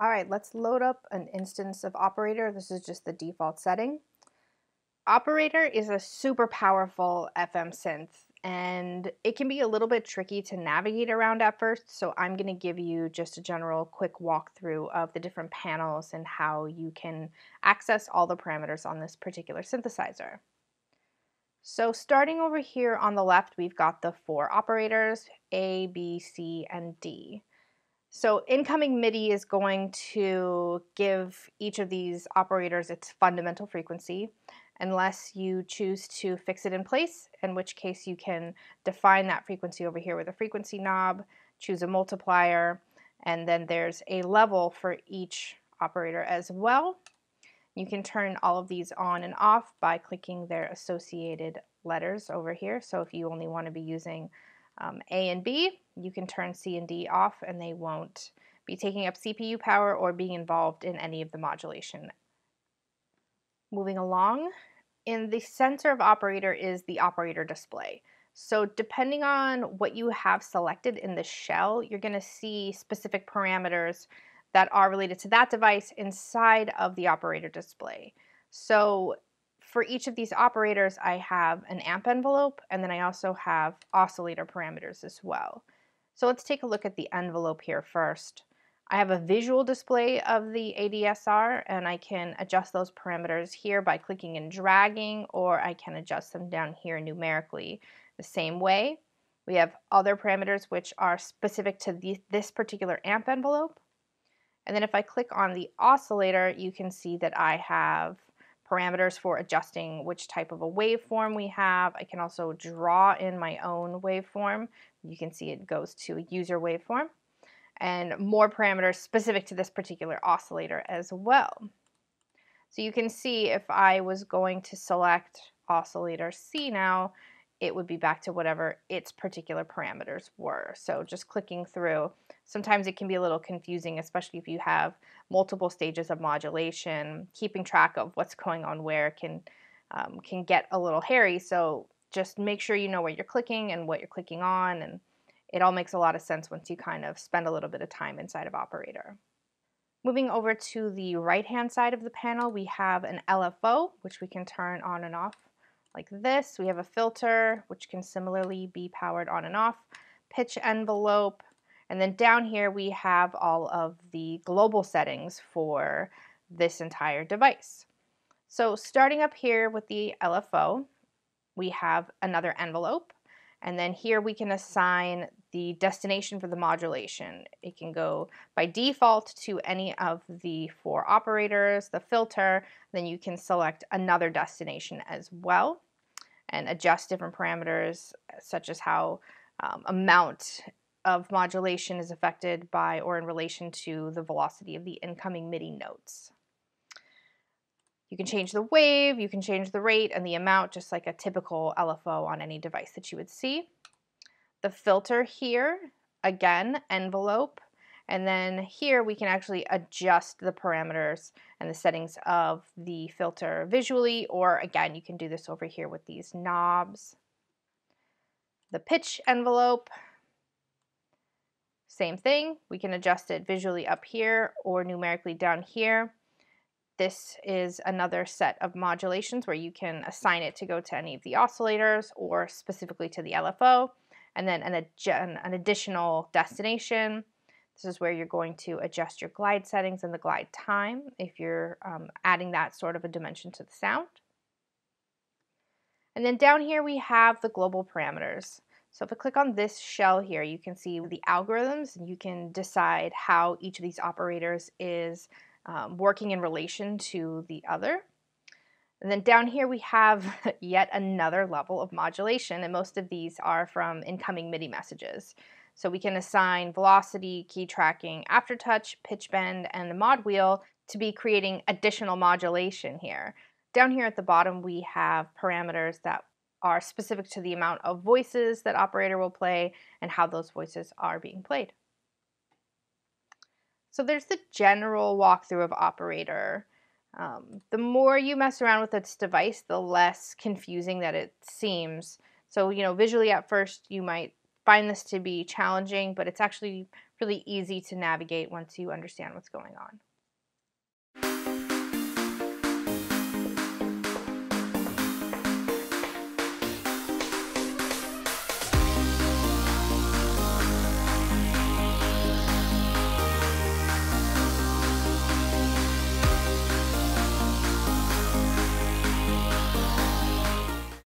All right, let's load up an instance of operator. This is just the default setting. Operator is a super powerful FM synth and it can be a little bit tricky to navigate around at first. So I'm going to give you just a general quick walkthrough of the different panels and how you can access all the parameters on this particular synthesizer. So starting over here on the left, we've got the four operators, A, B, C, and D. So incoming MIDI is going to give each of these operators its fundamental frequency unless you choose to fix it in place, in which case you can define that frequency over here with a frequency knob, choose a multiplier, and then there's a level for each operator as well. You can turn all of these on and off by clicking their associated letters over here. So if you only want to be using um, A and B, you can turn C and D off and they won't be taking up CPU power or being involved in any of the modulation. Moving along, in the center of operator is the operator display. So depending on what you have selected in the shell, you're going to see specific parameters that are related to that device inside of the operator display. So for each of these operators, I have an amp envelope, and then I also have oscillator parameters as well. So let's take a look at the envelope here first. I have a visual display of the ADSR, and I can adjust those parameters here by clicking and dragging, or I can adjust them down here numerically the same way. We have other parameters which are specific to the, this particular amp envelope. And then if I click on the oscillator, you can see that I have parameters for adjusting which type of a waveform we have. I can also draw in my own waveform. You can see it goes to a user waveform and more parameters specific to this particular oscillator as well. So you can see if I was going to select oscillator C now, it would be back to whatever its particular parameters were. So just clicking through, sometimes it can be a little confusing, especially if you have multiple stages of modulation. Keeping track of what's going on where can, um, can get a little hairy. So just make sure you know where you're clicking and what you're clicking on. And it all makes a lot of sense once you kind of spend a little bit of time inside of Operator. Moving over to the right-hand side of the panel, we have an LFO, which we can turn on and off like this. We have a filter, which can similarly be powered on and off, pitch envelope, and then down here we have all of the global settings for this entire device. So starting up here with the LFO, we have another envelope. And then here we can assign the destination for the modulation. It can go by default to any of the four operators, the filter, then you can select another destination as well and adjust different parameters such as how um, amount of modulation is affected by or in relation to the velocity of the incoming MIDI notes. You can change the wave, you can change the rate and the amount just like a typical LFO on any device that you would see. The filter here, again, envelope, and then here we can actually adjust the parameters and the settings of the filter visually, or again, you can do this over here with these knobs. The pitch envelope, same thing. We can adjust it visually up here or numerically down here. This is another set of modulations where you can assign it to go to any of the oscillators or specifically to the LFO. And then an, an additional destination this is where you're going to adjust your glide settings and the glide time if you're um, adding that sort of a dimension to the sound. And then down here we have the global parameters. So if I click on this shell here, you can see the algorithms and you can decide how each of these operators is um, working in relation to the other. And then down here we have yet another level of modulation and most of these are from incoming MIDI messages. So we can assign velocity, key tracking, aftertouch, pitch bend, and the mod wheel to be creating additional modulation here. Down here at the bottom, we have parameters that are specific to the amount of voices that operator will play and how those voices are being played. So there's the general walkthrough of operator. Um, the more you mess around with this device, the less confusing that it seems. So, you know, visually at first you might find this to be challenging, but it's actually really easy to navigate once you understand what's going on.